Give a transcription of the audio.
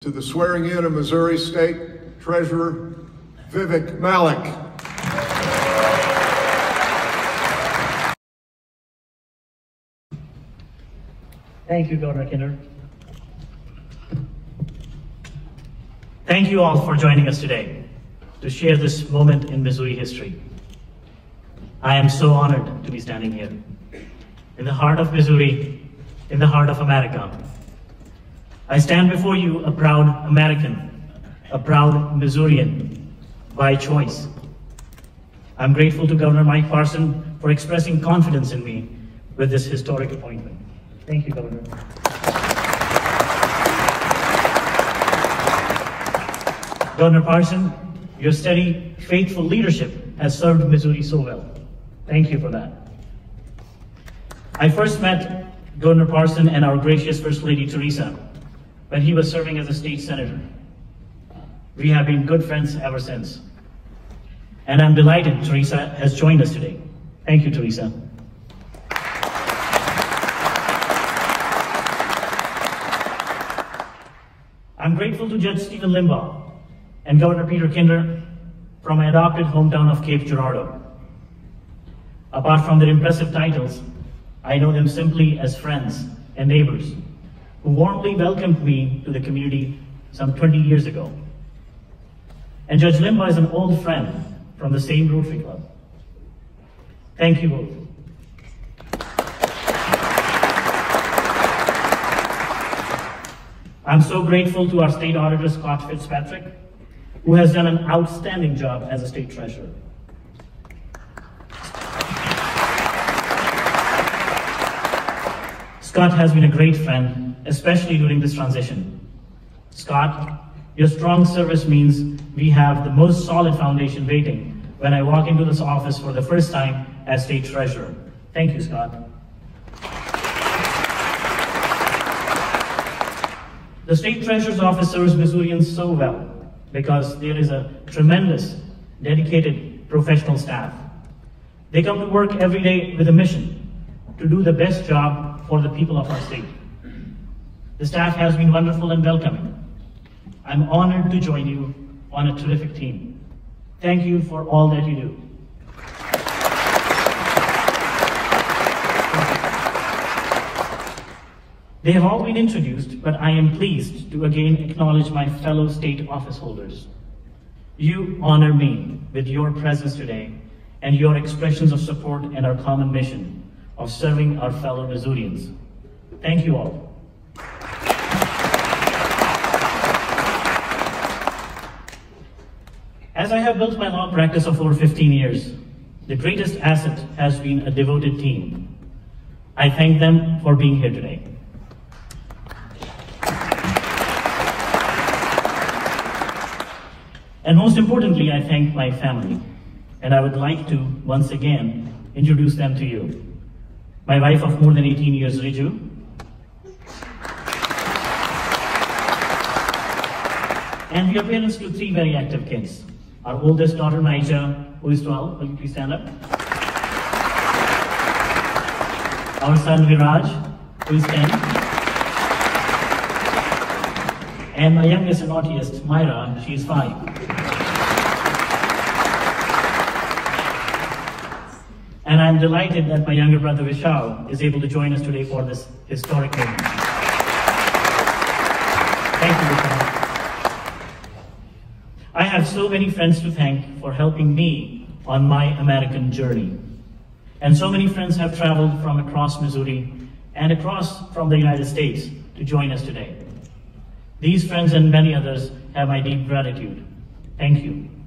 to the swearing in of Missouri State Treasurer Vivek Malek. Thank you, Governor Kinder. Thank you all for joining us today to share this moment in Missouri history. I am so honored to be standing here in the heart of Missouri, in the heart of America. I stand before you a proud American, a proud Missourian by choice. I'm grateful to Governor Mike Parson for expressing confidence in me with this historic appointment. Thank you, Governor. Governor Parson, your steady, faithful leadership has served Missouri so well. Thank you for that. I first met Governor Parson and our gracious First Lady Teresa when he was serving as a state senator. We have been good friends ever since. And I'm delighted Teresa has joined us today. Thank you, Teresa. I'm grateful to Judge Stephen Limbaugh and Governor Peter Kinder from my adopted hometown of Cape Girardeau. Apart from their impressive titles, I know them simply as friends and neighbors who warmly welcomed me to the community some 20 years ago. And Judge Limbaugh is an old friend from the same Rotary Club. Thank you both. I'm so grateful to our state auditor, Scott Fitzpatrick, who has done an outstanding job as a state treasurer. Scott has been a great friend, especially during this transition. Scott, your strong service means we have the most solid foundation waiting when I walk into this office for the first time as state treasurer. Thank you, Scott. The state treasurer's office serves Missourians so well because there is a tremendous, dedicated professional staff. They come to work every day with a mission to do the best job for the people of our state. The staff has been wonderful and welcoming. I'm honored to join you on a terrific team. Thank you for all that you do. They have all been introduced, but I am pleased to again acknowledge my fellow state office holders. You honor me with your presence today and your expressions of support and our common mission of serving our fellow Missourians. Thank you all. As I have built my law practice of over 15 years, the greatest asset has been a devoted team. I thank them for being here today. And most importantly, I thank my family. And I would like to, once again, introduce them to you. My wife of more than 18 years, Riju. And we are parents to three very active kids. Our oldest daughter, Naija, who is 12, will you please stand up? Our son, Viraj, who is 10. And my youngest and naughtiest, Myra, she is 5. And I'm delighted that my younger brother Vishal is able to join us today for this historic moment. Thank you, Vishal. I have so many friends to thank for helping me on my American journey. And so many friends have traveled from across Missouri and across from the United States to join us today. These friends and many others have my deep gratitude. Thank you.